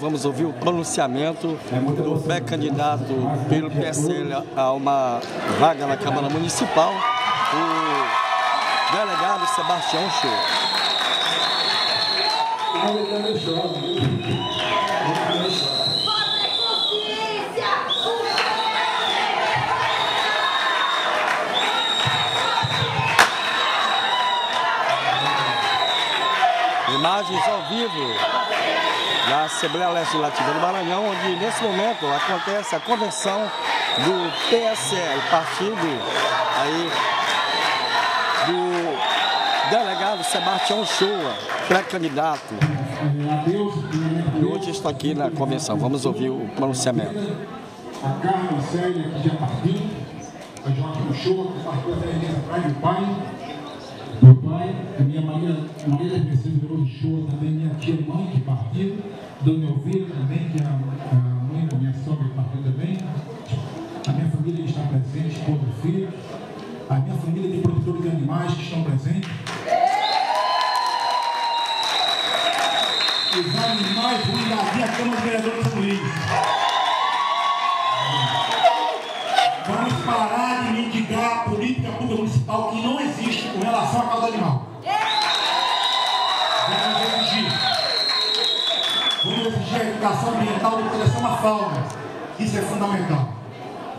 Vamos ouvir o pronunciamento do pré-candidato pelo PSL a uma vaga na Câmara Municipal, o delegado Sebastião Show. Imagens ao vivo Assembleia Legislativa do Maranhão, onde nesse momento acontece a convenção do PSL, partido aí do delegado Sebastião Shoa, pré-candidato. E hoje está aqui na convenção. Vamos ouvir o pronunciamento. A Carmen Célia, que já partiu, a Jorge Shoa, que partiu até atrás do pai, meu pai, a minha Maria, Maria Mercedes Veloso Shoa, também minha tia mãe que partiu, Dona Elvira também, que a, a mãe da minha sogra partiu também, a minha família está presente, esposa e filho, a minha família de produtores de animais que estão presentes. Os animais vão invadir a Câmara de Vereadores de São Luís. Vamos parar de mendigar a política pública municipal que não existe com relação à causa animal. Vamos exigir. Vamos exigir a educação ambiental de proteção à fauna. Isso é fundamental.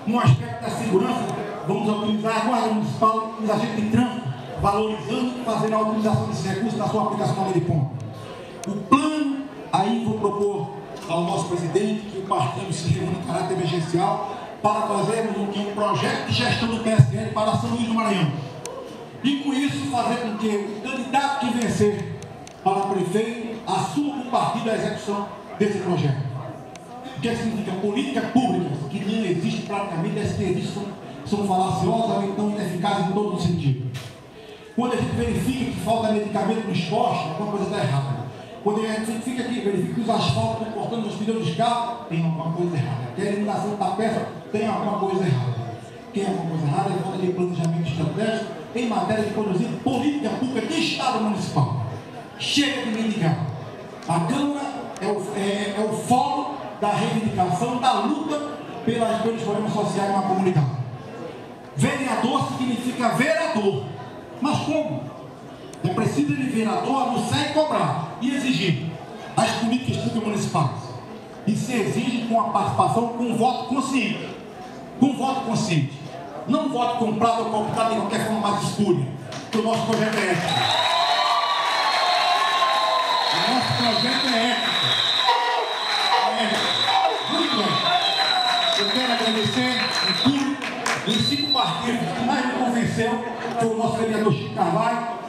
No aspecto da segurança, vamos utilizar a Guarda Municipal, os agentes de trânsito, valorizando e fazendo a utilização desses recursos na sua aplicação na de ponta. O plano, aí vou propor ao nosso presidente que o partido se reúna em caráter emergencial para fazermos um, projeto de gestão do PSL para São Luís do Maranhão. E com isso fazer com que o candidato que vencer para prefeito assuma o partido a execução desse projeto. O que significa? Políticas públicas que não existem praticamente, essas que existem são, são falaciosas ou então ineficazes em todo sentido. Quando a gente verifica que falta medicamento no esporte, alguma coisa está errada. Quando a gente fica aqui, verifica que os asfaltos estão cortando os pneus dos carros, tem alguma coisa errada. Que a eliminação da peça tem alguma coisa errada. Tem alguma coisa errada, é falta de planejamento estratégico em matéria de produzir política pública de Estado municipal. Chega de mendigar. A Câmara é o, é, é o fórum da reivindicação, da luta pelas, pelos problemas sociais na comunidade. Vereador significa vereador. Mas como? É preciso ele vereador anunciar e cobrar e exigir as políticas públicas municipais. E se exige com a participação, com um voto consciente. Com um voto consciente. Não voto comprado ou cooptado de qualquer forma mais escura. Porque o nosso projeto é ético. O nosso projeto é ético. É ético. Muito bem. Eu quero agradecer em público os cinco partidos que mais me convenceu foi o nosso vereador Chico Carvalho,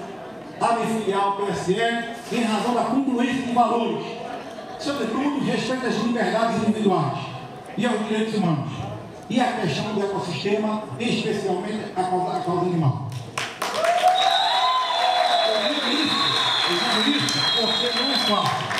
a filiar ao PSL, em razão da congruência de valores, sobretudo respeito às liberdades individuais e aos direitos humanos, e a questão do ecossistema, especialmente a causa, a causa animal. Eu digo isso, eu digo isso porque não é fácil.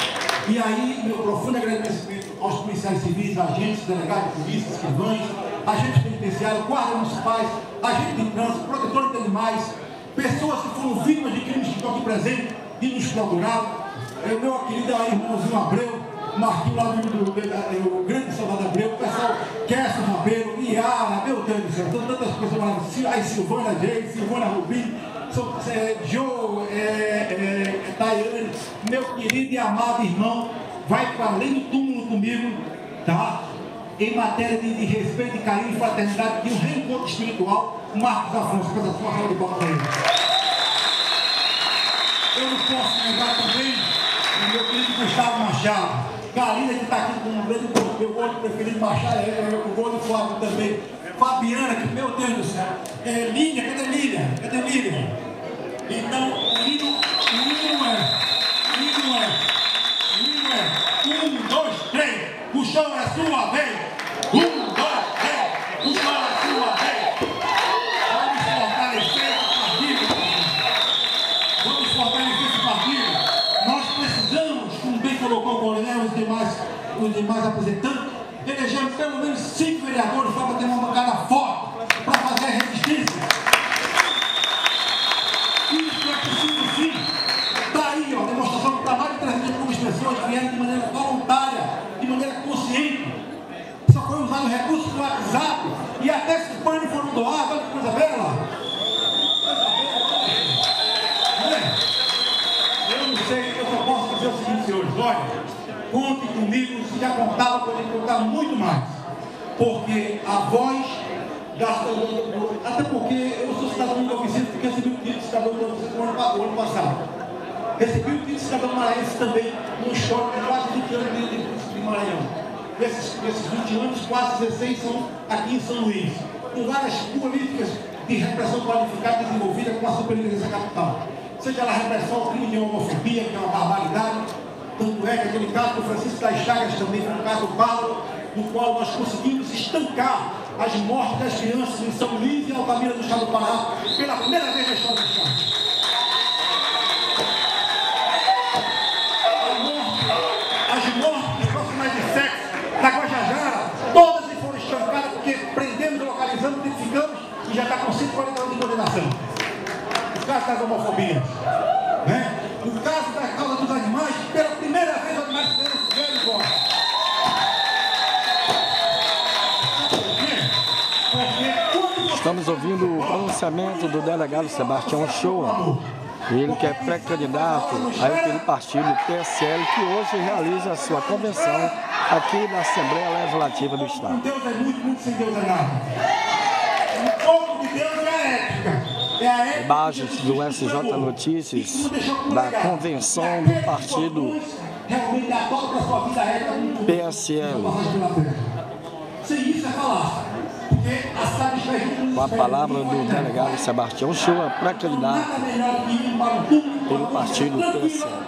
E aí, meu profundo agradecimento aos policiais civis, agentes, delegados de polícia, escrivães, agentes penitenciários, guardas municipais, agentes de trânsito, protetores de animais, pessoas que foram vítimas de crimes que estão aqui presentes e nos procuraram. É meu querido irmãozinho Abreu, Marquinhos lá do, do, do, do grande Salvador Abreu, o pessoal Kessler Rabelo, Iara, meu Deus do céu, são tantas pessoas maravilhosas, aí Silvana Jay, Silvana Rubim, são, é, Joe, é, é, meu querido e amado irmão, vai para além do túmulo comigo, tá? Em matéria de, de respeito, de carinho e fraternidade, de um reencontro espiritual, Marcos Afonso, com a sua salva de palmas para ele. Eu não posso negar também o meu querido Gustavo Machado. Galina que está aqui com um grande meu outro preferido Machado, é, o gol do Flávio também. Fabiana, que meu Deus do céu. É, cadê Lília? Cadê Lília? Então, Lino, Lino é, Lino é, Lino é. Um, dois, chão é sua vez. Um, dois, três. O chão é sua vez. Vamos fortalecer esse partido. Vamos fortalecer esse partido. Nós precisamos, como bem colocou o coronel e os demais, os demais apresentantes, elegermos pelo menos cinco vereadores para ter uma bancada forte para fazer a resistência. Isso é possível sim. Está aí, ó, demonstração para mais de 300 pessoas que vieram de maneira voluntária vamos doar, olha que coisa bela. Eu não sei, eu só seguinte, senhores, olha, conte comigo, se já contava, pode contar muito mais. Porque a voz da, até porque eu sou cidadão da oficina, porque recebi o título de cidadão da oficina no ano, passado. Recebi o título de cidadão maranhense também, no histórico de quase 20 anos de, de, de Maranhão. Desses, desses 20 anos, quase 16 são aqui em São Luís. Com várias políticas de repressão qualificada desenvolvida com a superintendência capital. Seja lá a repressão ao crime de homofobia, que é uma barbaridade, tanto é que aquele caso do Francisco das Chagas também foi um caso Paulo, no qual nós conseguimos estancar as mortes das crianças em São Luís e Altamira do Estado do Pará, pela primeira vez na história do Estado. As mortes profissionais de sexo da Guajajara, todas foram estancadas porque prendemos, localizamos, identificamos e já está com 140 anos de condenação. Das homofobias. Né? O caso da causa dos animais, pela primeira vez os animais. Estamos ouvindo o pronunciamento do delegado Sebastião Shoa, ele que é pré-candidato pelo partido PSL, que hoje realiza a sua convenção aqui na Assembleia Legislativa do Estado. Deus é muito, muito sem Deus é nada. O povo de Deus é a Imagens do SJ Notícias da convenção do partido PSL. Com a palavra do delegado Sebastião Shoa, pré-candidato pelo partido PSL.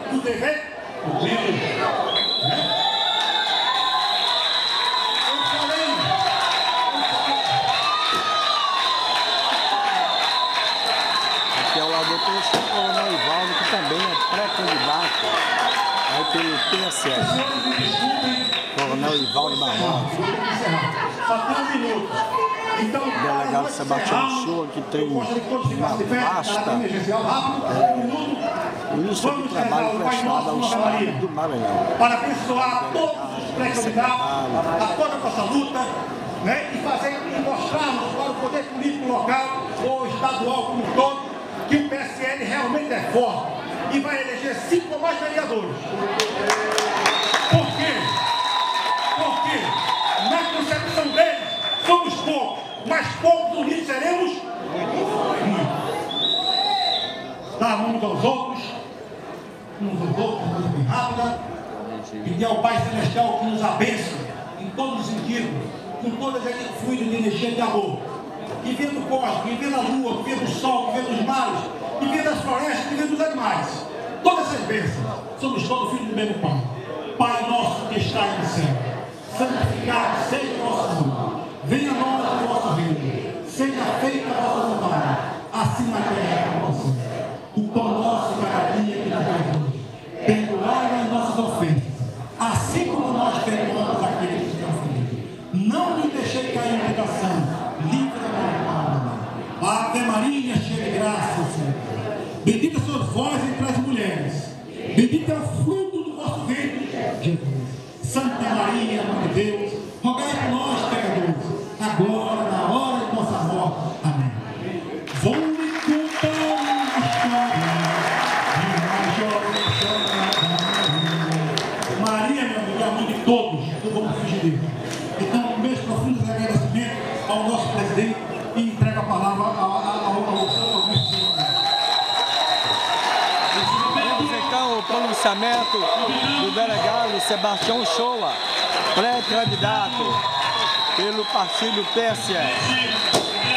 Do o Coronel Ivaldo, que também é pré-candidato aí pelo PSL. Coronel Ivaldo Barbosa. Só tem um minuto. Delegado Sebastião Shoa, que tem uma vasta é, lista de trabalho prestado ao Estado do Maranhão. Para abençoar todos os pré-candidatos, a toda a nossa luta, né, e fazer e mostrarmos para o poder político local ou estadual como um todo que o PSL realmente é forte e vai eleger cinco ou mais vereadores. Por quê? Porque na concepção deles, somos poucos, mas poucos unidos seremos muitos. Dar uns aos outros, uns aos outros, coisa bem rápida, pedir ao Pai Celestial que nos abençoe em todos os sentidos, com todas as fluidos de energia de amor. Que vê do cosmos, que vê da lua, que vê do sol, que vê dos mares, que vê das florestas, que vê dos animais. Todas essas bênçãos, somos todos filhos do mesmo Pai. Pai nosso que está no céu santificado seja o nosso nome. Venha a nós o vosso reino. Seja feita a vossa vontade, assim na terra como no céu. O pão todos, não vamos fugir dele. Então, meus profundos agradecimentos ao nosso presidente e entrego a palavra ao, ao, ao, ao então o pronunciamento do delegado Sebastião Shoa, pré-candidato pelo partido PSL.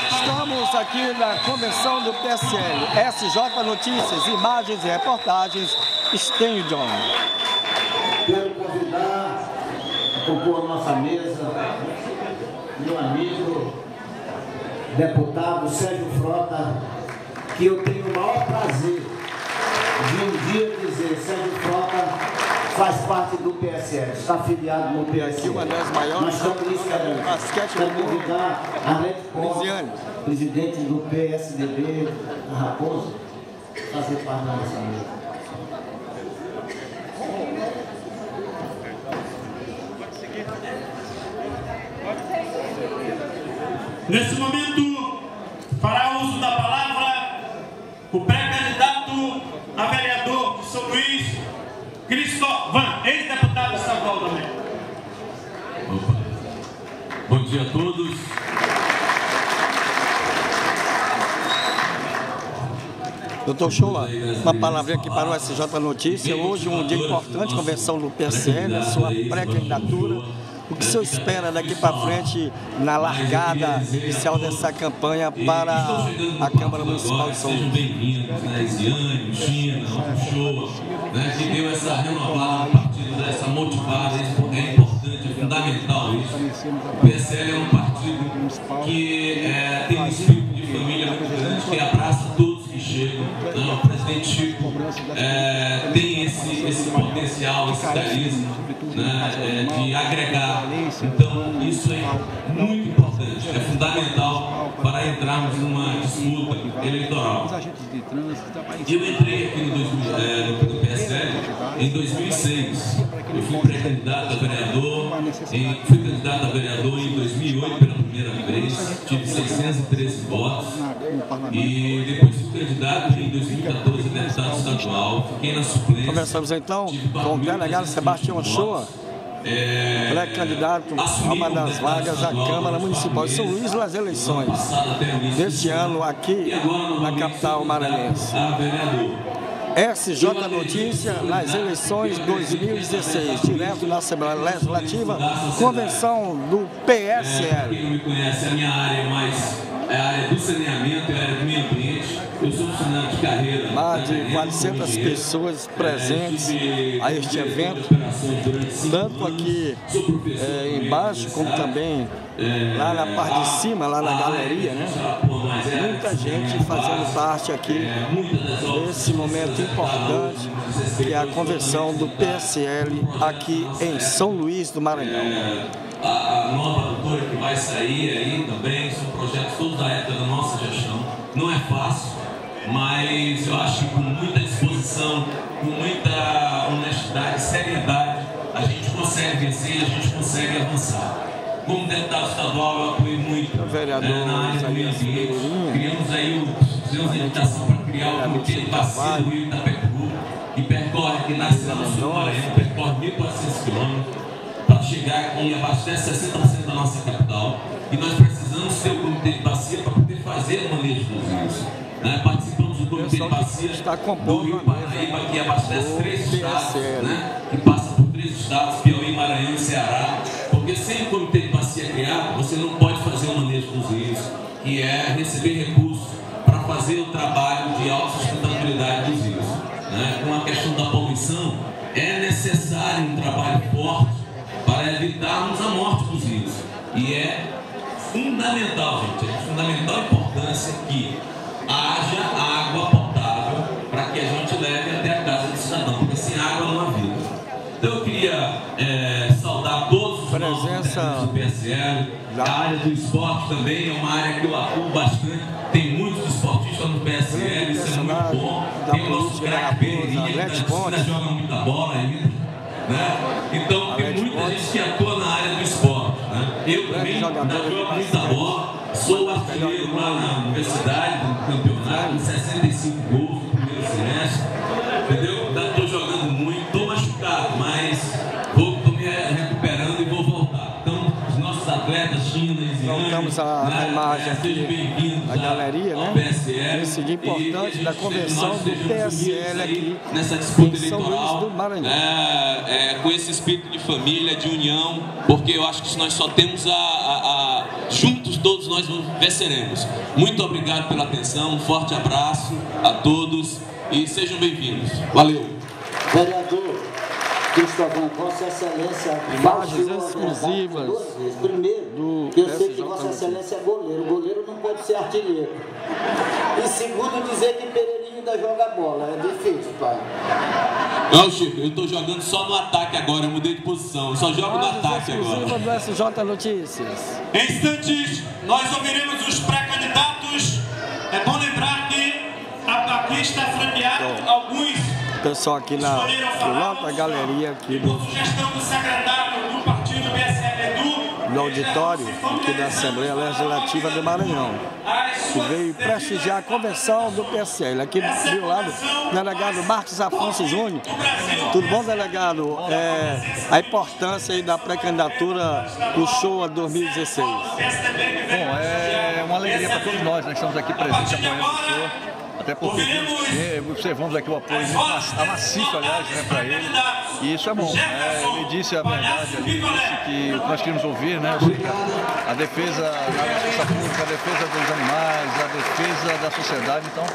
Estamos aqui na convenção do PSL, SJ Notícias, imagens e reportagens, Stenho John. Quero convidar a compor a nossa mesa meu amigo, deputado Sérgio Frota, que eu tenho o maior prazer de um dia dizer Sérgio Frota faz parte do PSL, está afiliado no PSL. Uma das maiores Nós estamos do basquete para convidar Arlete Costa, Lisiane. presidente do PSDB, da Raposa, fazer parte da nossa mesa. Nesse momento, fará uso da palavra o pré-candidato a vereador de São Luís, Cristóvão, ex-deputado estadual também. Opa. Bom dia a todos. Doutor Chula, uma palavra aqui para o SJ Notícia. Hoje um dia importante, convenção do PCN, a sua pré-candidatura o que o senhor espera daqui para frente na largada inicial dessa campanha para a Câmara Municipal de São Luís? Bem-vindos, né? Isiane, China, Show, né? Que deu essa renovada no partido, essa motivada, é importante, é fundamental isso. O PSL é um partido que é, tem um espírito de família muito grande, que abraça todos que chegam. Né? O presidente Chico é, tem esse, esse potencial, esse carisma né? É, de agregar. Então, isso é muito importante, é fundamental para entrarmos numa disputa eleitoral. Eu entrei aqui no, 2000, é, no PSL em 2006. Eu fui pré-candidato a vereador, em, fui candidato a vereador em 2008 pela primeira vez, tive 613 votos e depois fui candidato em 2014 a deputado estadual, fiquei na suplência. Começamos então com o delegado Sebastião É, pré-candidato a uma das vagas à Câmara Municipal de São Luís nas eleições deste ano aqui na capital maranhense. a vereador. SJ Notícia nas eleições 2016, direto na Assembleia Legislativa, convenção do PSL. Quem não me conhece, a minha área é mais é a área do saneamento, é a área do meio ambiente. Eu sou funcionário de carreira. Mais de né, 400 engenheiro. pessoas É, presentes a este de evento, tanto aqui é, embaixo como também É, lá na parte de cima, lá na galeria, né? é Muita gente fazendo parte aqui é, obras desse momento importante que é a convenção do PSL aqui em São Luís do Maranhão. a nova doutora que vai sair aí também, são projetos todos da época da nossa gestão. Não é fácil, mas eu acho que com muita disposição, com muita honestidade, seriedade, a gente consegue vencer, a gente consegue avançar. Como deputado estadual, eu apoiei muito vereador eh, na área do meio ambiente. Criamos aí o, fizemos a invitação para criar o Vereador comitê de Chico bacia do Rio Itapecuru, que percorre aqui na cidade do Maranhão, percorre 1.400 quilômetros para chegar aqui e abastece 60% da nossa capital. E nós precisamos ter o comitê de bacia para poder fazer o manejo dos rios. Né? Participamos do comitê de bacia está do Rio Paraíba, que abastece três estados, né? que passa por três estados, Piauí, Maranhão e Ceará. Porque sem o comitê de bacia criado, você não pode fazer o manejo dos rios, que é receber recursos para fazer o trabalho de autossustentabilidade dos rios. Né? Com a questão da poluição, é necessário um trabalho forte para evitarmos a morte dos rios. E é fundamental, gente, é de fundamental importância que haja água potável para que a gente leve até a casa do cidadão, porque sem água não há vida. Então eu queria é, saudar todos os Presença do PSL, a área do esporte também é uma área que eu atuo bastante, tem muitos esportistas no PSL, isso é muito bom. Tem o nosso da craque Pereirinha, que Pontes. joga muita bola ainda. Né? Então tem muita gente que atua na área do esporte. Né? Eu também jogo muita bola, sou artilheiro lá na universidade, no campeonato, com 65 gols no primeiro semestre. Entendeu? Estou jogando muito, estou machucado, mas vou, tô me recuperando e vou voltar. Então, os nossos atletas, China, Isiane, Voltamos à imagem é, sejam bem-vindos à- galeria, né? PSL. Esse dia importante E- e da convenção nós do PSL aqui nessa disputa eleitoral, do Maranhão. é, é, com esse espírito de família, de união, porque eu acho que nós só temos a, a- a- todos nós venceremos. Muito obrigado pela atenção, um forte abraço a todos e sejam bem-vindos. Valeu. Vereador Cristóvão, Vossa Excelência Imagens a exclusivas verdade duas vezes. Primeiro, do que eu sei que Vossa. Excelência é goleiro. Goleiro não pode ser artilheiro. E segundo, dizer que Pereirinho ainda joga bola. É difícil, pai. Não, Chico, eu tô jogando só no ataque agora, eu mudei de posição, eu só jogo no ataque agora. exclusivas do SJ Notícias. Em instantes, nós ouviremos os pré-candidatos. É bom lembrar que a- aqui está franqueado alguns Pessoal aqui na pilota galeria aqui do do auditório aqui da Assembleia Legislativa do Maranhão, que veio prestigiar a convenção do PSL. Aqui do meu lado, delegado Marcos Afonso Júnior. Tudo bom, delegado? É, a importância da pré-candidatura do show 2016. Bom, é uma alegria para todos nós, né? Estamos aqui presentes apoiando o show até porque observamos aqui o apoio maciço, aliás, né, para ele, e isso é bom. É, ele disse a verdade ali, disse que o que nós queríamos ouvir, né, a defesa da justiça pública, a defesa dos animais, a defesa da sociedade, então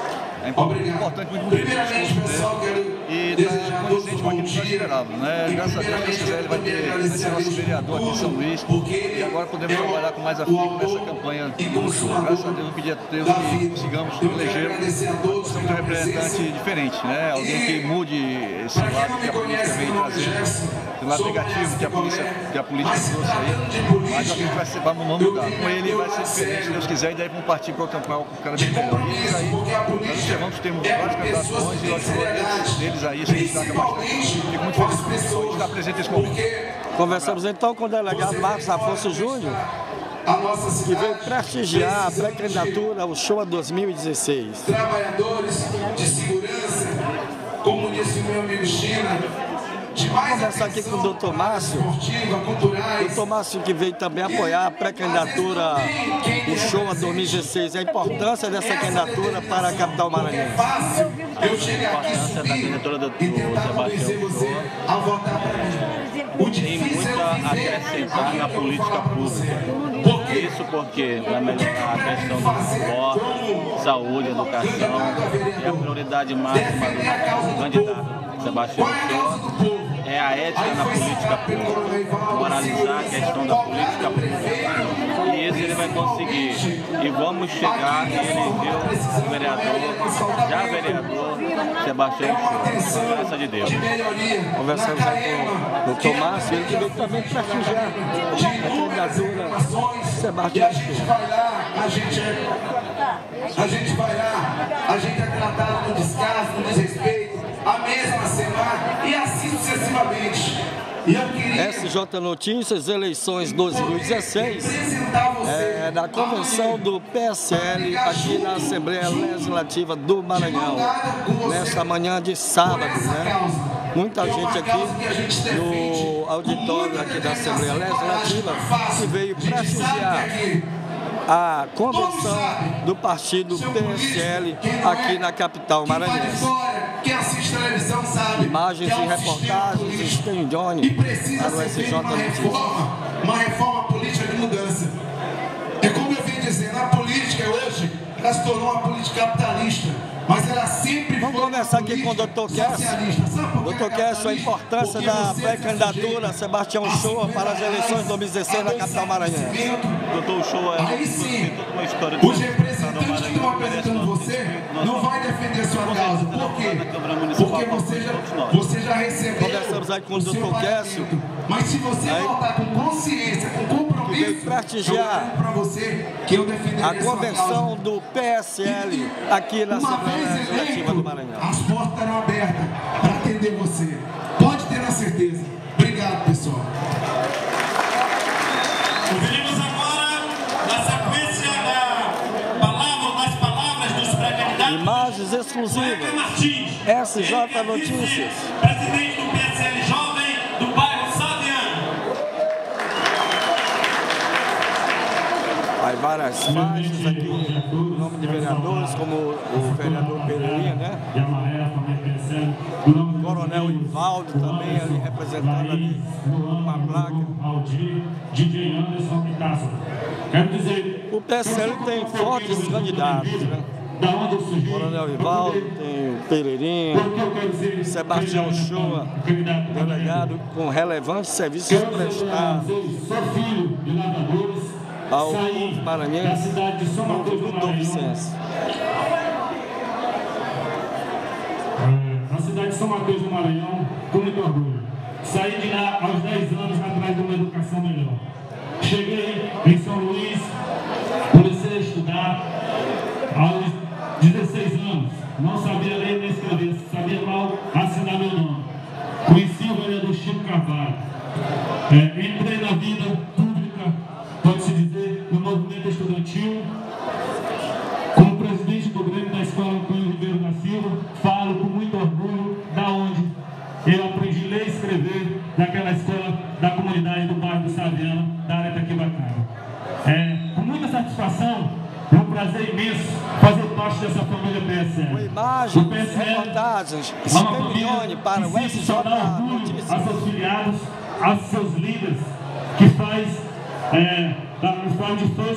é importante, muito bonito o discurso dele e está condizente com aquilo que nós esperávamos. Né? Graças a Deus, se quiser, ele vai, ter, vai ser nosso vereador aqui em São Luís e agora podemos trabalhar com mais afinco nessa campanha. Graças a Deus, eu pedi a Deus que consigamos eleger um representante diferente, né? alguém que mude esse lado que a política vem trazendo do lado negativo que a polícia, que a política trouxe aí, mas a gente vai ser, vamos mudar. Com ele vai ser diferente, se Deus quiser, e daí vamos partir para o campeão com o cara bem melhor. E aí, nós observamos que temos vários candidatos e nós deles aí, se destaca bastante. Fico muito feliz por estar presente nesse momento. Conversamos então com o delegado Marcos Afonso Júnior, que veio prestigiar a pré-candidatura ao Show 2016. Trabalhadores de segurança, como disse o meu amigo China, Vamos conversar aqui com o doutor Márcio. O doutor Márcio que veio também apoiar a pré-candidatura do show a 2016. A importância dessa candidatura para a capital maranhense. A importância da candidatura do, Sebastião Shoa tem muito a acrescentar na política pública. Isso porque vai melhorar a questão do transporte, saúde, educação e a prioridade máxima do candidato Sebastião Shoa é a ética na política pública, moralizar a questão da política pública. E isso ele vai conseguir. E vamos chegar e eleger o vereador, já vereador, Sebastião Show, com graça de Deus. Conversamos com o doutor Márcio, ele veio também prestigiar a candidatura Sebastião Show. A gente SJ Notícias, eleições 2016, é, na convenção do PSL aqui na Assembleia Legislativa do Maranhão, nesta manhã de sábado, né? Muita gente aqui no auditório aqui da Assembleia Legislativa que veio prestigiar a convenção do partido PSL aqui na capital maranhense. Quem assiste televisão sabe. Imagens e reportagens, Sten Johnny, para o SJ Notícias. Uma reforma política de mudança. É como eu vim dizendo, a política hoje ela se tornou uma política capitalista mas ela sempre Vamos começar aqui com o doutor Kess. Doutor Kess, a importância da pré-candidatura Sebastião Shoa para as eleições de 2016 na capital maranhense. Doutor Shoa é Aí sim, uma história os representantes que estão apresentando você não vai defender sua causa. Por quê? Porque você já, você já recebeu com o doutor Kessio. Mas se você aí, voltar com consciência, com compromisso, prestigiar eu você que eu a convenção do PSL aqui na Assembleia Legislativa do Maranhão. As portas estarão abertas para atender você. Pode ter a certeza. Obrigado, pessoal. Martins, SJ Notícias. Presidente do PSL Jovem do bairro Saviano. Aí várias faixas aqui, nome de vereadores, como o vereador Pereirinha, né? O Coronel Ivaldo também ali representando ali uma placa. O PSL tem fortes candidatos, né? O Coronel Ivaldo, tem o Pereirinha, Sebastião Shoa, delegado com relevantes serviços prestados Sou filho de lavradores. ao Saí povo da cidade de São Mateus do Maranhão. É, na cidade de São Mateus do Maranhão, com muito orgulho. Saí de lá aos 10 anos atrás de uma educação melhor. Cheguei em São Luís, comecei a estudar aos 16 anos. Não sabia ler nem escrever, sabia mal assinar meu nome. Conheci o vereador Chico Carvalho. É, entrei na vida Unidos, que para o FJA orgulho Aos seus filiados, aos seus líderes, que faz, é, da, força.